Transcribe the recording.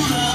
Luna.